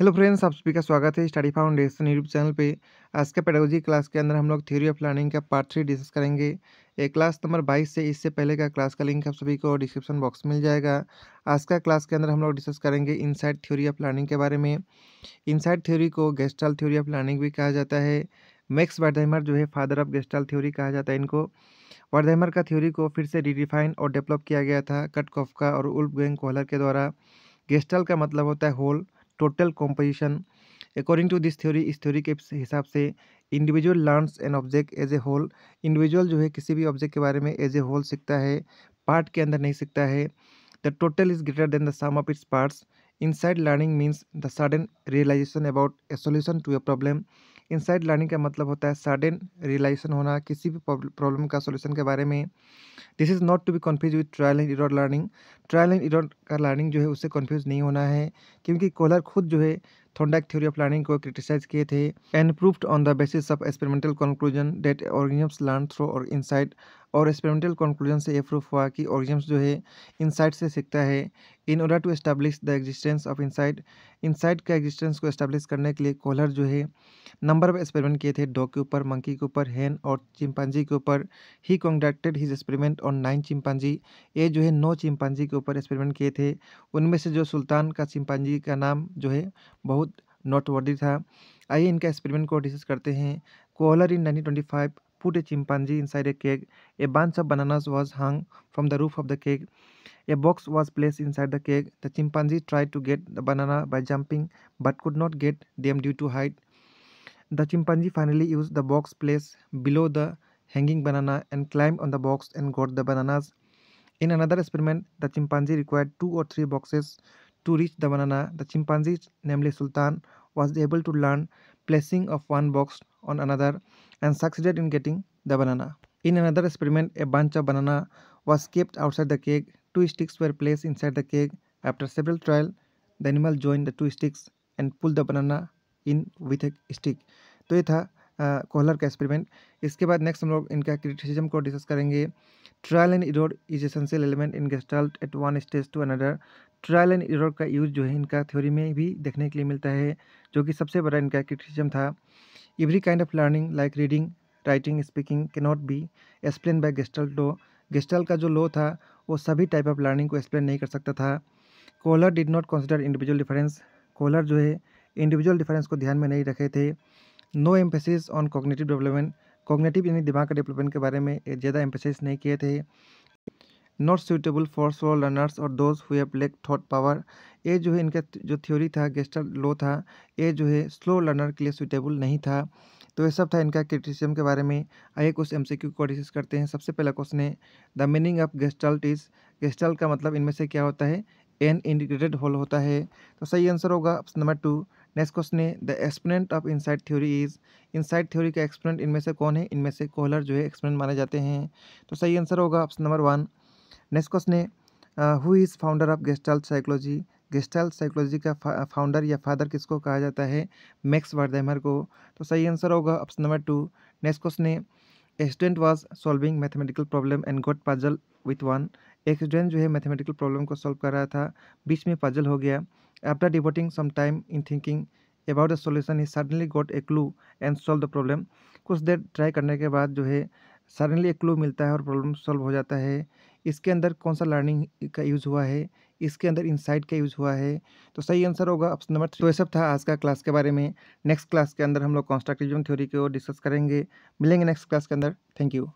Hello friends, आप सभी का स्वागत है स्टडी फाउंडेशन यूट्यूब चैनल पे। आज के पेडोलॉजी क्लास के अंदर हम लोग थ्योरी ऑफ़ लर्निंग का पार्ट थ्री डिस्कस करेंगे। ये क्लास नंबर बाईस से इससे पहले का क्लास का लिंक आप सभी को डिस्क्रिप्शन बॉक्स मिल जाएगा। आज का क्लास के अंदर हम लोग डिस्कस करेंगे इनसाइड थ्योरी ऑफ़ लर्निंग के बारे में। इनसाइड थ्योरी को गेस्टल थ्योरी ऑफ़ लर्निंग भी कहा जाता है। मैक्स वर्धेमर जो है फादर ऑफ़ गेस्टल थ्योरी कहा जाता है इनको। वर्धेमर का थ्योरी को फिर से रिडिफाइन और डेवलप किया गया था कट कॉफका और उल्फ गेंग कोहलर के द्वारा। गेस्टल का मतलब होता है whole total composition according to this theory इस थ्योरी के हिसाब से individual learns an object as a whole individual जो है किसी भी ऑब्जेक्ट के बारे में एज ए होल सीखता है पार्ट के अंदर नहीं सीखता है। The total is greater than the sum of its parts insight learning means the sudden realisation about a solution to a problem insight learning का मतलब होता है सडन रियलाइजेशन होना, किसी भी प्रॉब्लम का सोल्यूशन के बारे में। This is not to be confuse with trial and error learning. Trial and error का लर्निंग जो है, उससे कन्फ्यूज़ नहीं होना है, क्योंकि कोलर खुद जो है थोंडाक थ्योरी ऑफ़ लर्निंग को क्रिटिसाइज किए थे and proved on the basis of experimental conclusion that organisms learn through और इनसाइड और एक्सपेरिमेंटल कंक्लूजन से ये प्रूफ हुआ कि ऑर्गेनिम्स जो है इनसाइड से सीखता है। In order to establish the existence of insight insight का एग्जिस्टेंस को एस्टैब्लिश करने के लिए कोलर जो है नंबर ऑफ़ एक्सपेरिमेंट किए थे। डॉग के ऊपर मंकी के ऊपर हैन और चिंपांजी के ऊपर। He conducted his experiment on nine chimpanzee ये जो है नौ चिंपांजी के ऊपर एक्सपेरिमेंट किए थे। उनमें से जो सुल्तान का चिंपांजी का नाम जो है बहुत नोटवर्दी था। आइए इनका एक्सपेरिमेंट को डिस्कस करते हैं। Kohler in nineteen put a chimpanzee inside a cage, a bunch of bananas was hung from the roof of the cage a box was place inside the cage the chimpanzee try to get the banana by jumping but could not get them due to height the chimpanzee finally use the box place below the hanging banana and climb on the box and got the bananas in another experiment the chimpanzee require two और three boxes to reach the banana. The chimpanzee, namely Sultan, was able to learn placing of one box on another and succeeded in getting the banana. In another experiment, a bunch of banana was kept outside the cage. Two sticks were placed inside the cage. After several trials, the animal joined the two sticks and pulled the banana in with a stick. तो ये था Kohler का experiment इसके बाद next हम लोग इनका criticism को डिस्कस करेंगे trial and error is essential element in gestalt at one stage to another trial and error का यूज़ जो है इनका थ्योरी में भी देखने के लिए मिलता है, जो कि सबसे बड़ा इनका क्रिटिसिज्म था। Every kind of learning like reading, writing, speaking can not be explain by gestalt law. Gestalt का जो लो था, वो सभी टाइप ऑफ़ लर्निंग को एक्सप्लेन नहीं कर सकता था। Kohler did not consider individual difference. Kohler जो है, इंडिविजुअल डिफरेंस को ध्यान में नहीं रखे थे। No emphasis on cognitive development. Cognitive यानी दिमाग के डेवलपमेंट के बारे में ज़्यादा एम्फेसिस नहीं किए थे। Not suitable for slow learners और those who have lack thought power ये जो है इनका जो थ्योरी था गेस्टर लो था ये जो है स्लो लर्नर के लिए सुटेबल नहीं था। तो ये सब था इनका क्रिटिसिज्म के बारे में। आइए कुछ एम सी क्यू को डिस्कस करते हैं। सबसे पहला क्वेश्चन है the meaning of gestalt is gestalt का मतलब इनमें से क्या होता है? एन इंटीग्रेटेड होल होता है। तो सही आंसर होगा option number two next question है the exponent of insight theory is insight theory का एक्सपोनेंट इनमें से कौन है? इनमें से कोहलर जो है एक्सपोनेंट माने जाते हैं। तो सही आंसर होगा option number one next question है who is founder of gestalt psychology gestalt psychology का फाउंडर या फादर किसको कहा जाता है? मैक्स वार्डेमर को। तो सही आंसर होगा option number two next question है student was solving mathematical problem and got puzzle with one एक स्टूडेंट जो है मैथमेटिकल प्रॉब्लम को सॉल्व कर रहा था, बीच में पजल हो गया। After devoting some time in thinking about the solution he suddenly got a clue and solve the problem कुछ देर ट्राई करने के बाद जो है सडनली एक क्लू मिलता है और प्रॉब्लम सॉल्व हो जाता है। इसके अंदर कौन सा लर्निंग का यूज़ हुआ है? इसके अंदर इनसाइट का यूज़ हुआ है? तो सही आंसर होगा ऑप्शन नंबर थ्री। तो ये सब था आज का क्लास के बारे में। नेक्स्ट क्लास के अंदर हम लोग कॉन्स्ट्रक्टिविज्म थ्योरी को डिस्कस करेंगे। मिलेंगे नेक्स्ट क्लास के अंदर। Thank you